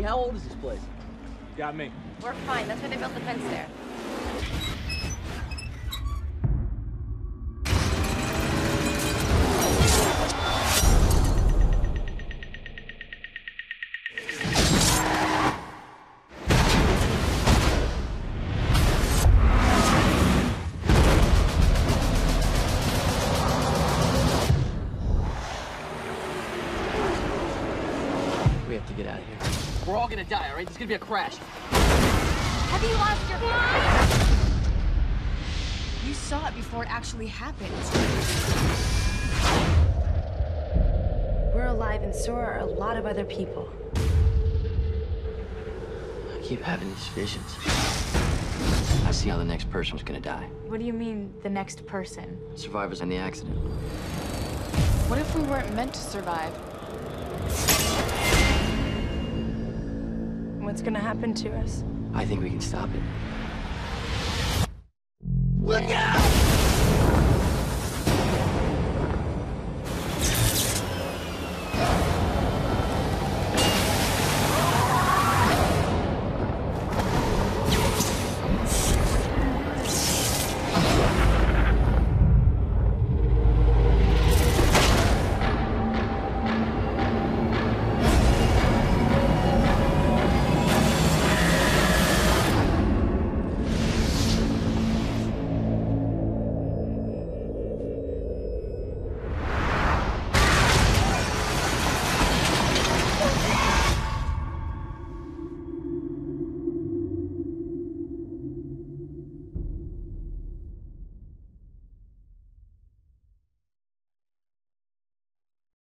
Hey, how old is this place? Got me. We're fine. That's why they built the fence there. We have to get out of here. We're all gonna die, all right? There's gonna be a crash. Have you lost your mind? You saw it before it actually happened. We're alive, and so are a lot of other people. I keep having these visions. I see how the next person was gonna die. What do you mean, the next person? Survivors in the accident. What if we weren't meant to survive? What's gonna happen to us? I think we can stop it.